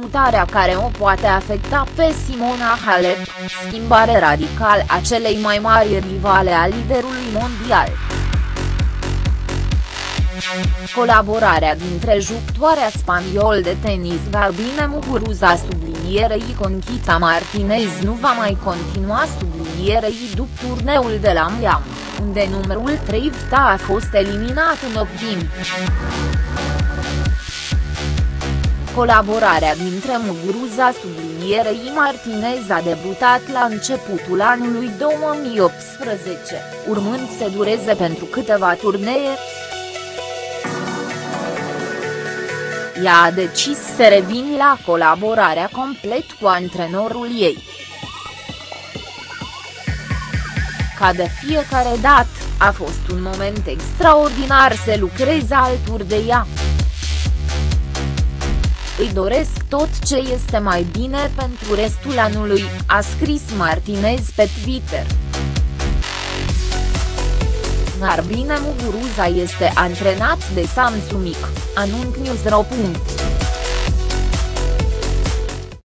mutarea care o poate afecta pe Simona Halep, schimbare radicală a celei mai mari rivale a liderului mondial. Colaborarea dintre jucătoarea spaniol de tenis Garbine Muguruza sublinierei Conchita Martinez nu va mai continua sublinierei după turneul de la Miami, unde numărul 3 a fost eliminat în optim. Colaborarea dintre Muguruza sublinierei Martinez a debutat la începutul anului 2018, urmând să dureze pentru câteva turnee. ea a decis să revin la colaborarea complet cu antrenorul ei. Ca de fiecare dată, a fost un moment extraordinar să lucrez alături de ea. Îi doresc tot ce este mai bine pentru restul anului, a scris Martinez pe Twitter. Garbine Muguruza este antrenat de Samsung, anunc News.ro.